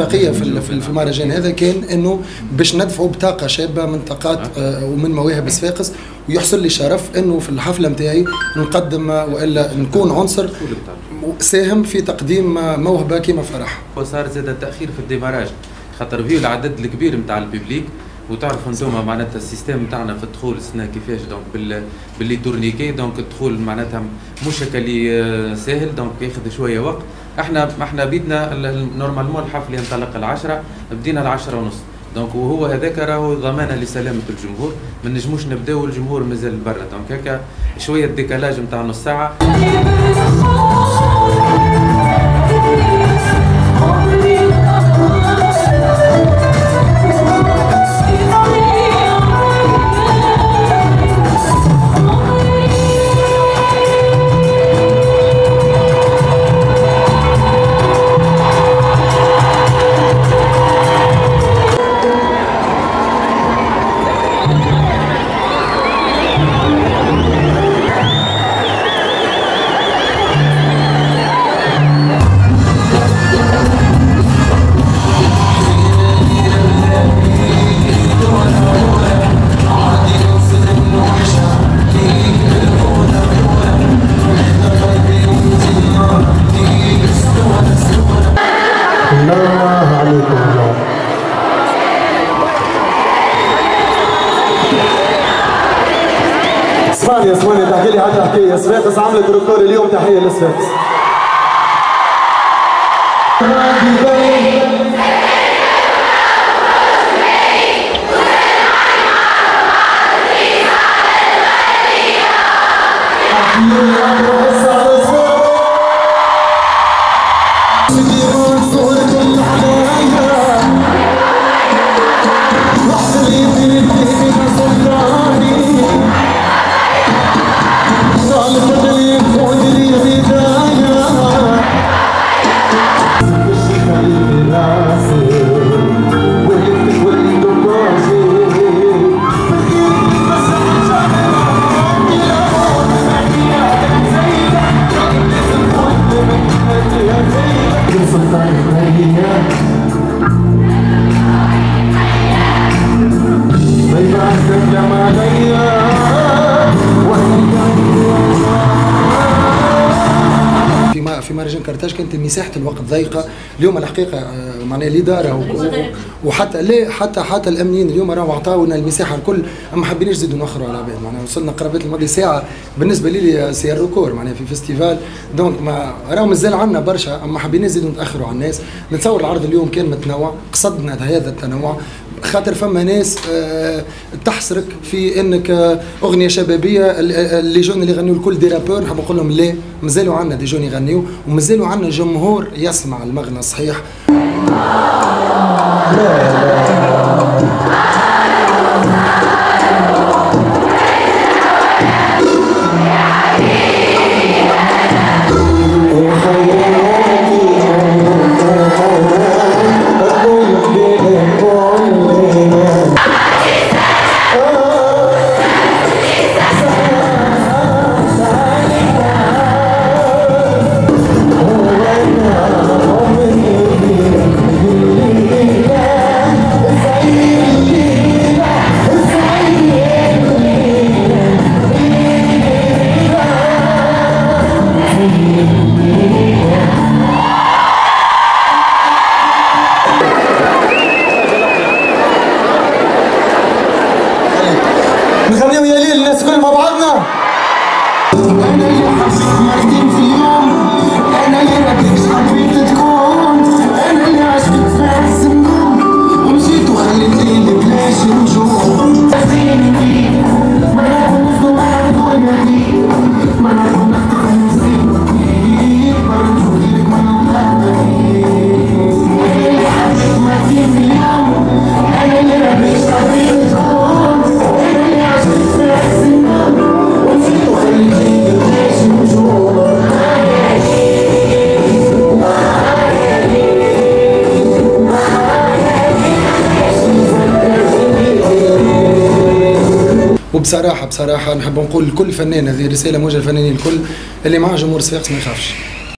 الاتفاقيه في في المهرجان. هذا كان إنه باش ندفعوا بطاقة شابة من طاقات آه، ومن مواهب صفاقس ويحصل لي شرف إنه في الحفلة نتاعي نقدم وإلا نكون عنصر ساهم في تقديم موهبة كيما فرح. وصار زاد التاخير في ال démarrage خاطر فيو العدد الكبير نتاع ال public وتعرفوا أنتم معناتها ال système نتاعنا في الدخول سنا كيفاش. donc بال بال les tourniquets donc الدخول معناتها مش اللي آه، ساهل donc ياخذ شوية وقت. إحنا إحنا بيدنا normalement الحفل ينطلق العشرة بدينا العشرة ونص. donc وهو هذاك راهو ضمانة لسلامة الجمهور. ما نجموش نبداو الجمهور مازال برا. donc هكا شوية décalage نتاع نص ساعة. صفاقس عملت ريكورد اليوم تحية لصفاقس Bye-bye, كارتاج كانت مساحه الوقت ضيقة. اليوم الحقيقة آه، معناها الاداره وحتى لا حتى حتى الأمنيين اليوم راهو عطاونا المساحة الكل. أما حابيناش نزيدوا نأخروا على العباد. معناها وصلنا قرابات الماضي ساعة بالنسبة لي سي الريكور معناها في فيستيفال. دونك ما راهو مازال عندنا برشا أما حابين نزيدوا نتأخروا على الناس. نتصور العرض اليوم كان متنوع قصدنا هذا التنوع. خاطر فما ناس آه، تحسرك في إنك آه، أغنية شبابية. اللي جون اللي يغنيوا الكل دي رابور نحب نقول لهم لا مازالوا عندنا دي جون يغنيوا ومازالوا عندنا جمهور يسمع المغنى الصحيح وبصراحه بصراحة نحب نقول لكل فنان هذه رسالة موجهه للفنانين الكل اللي مع جمهور صفاقس ما يخافش.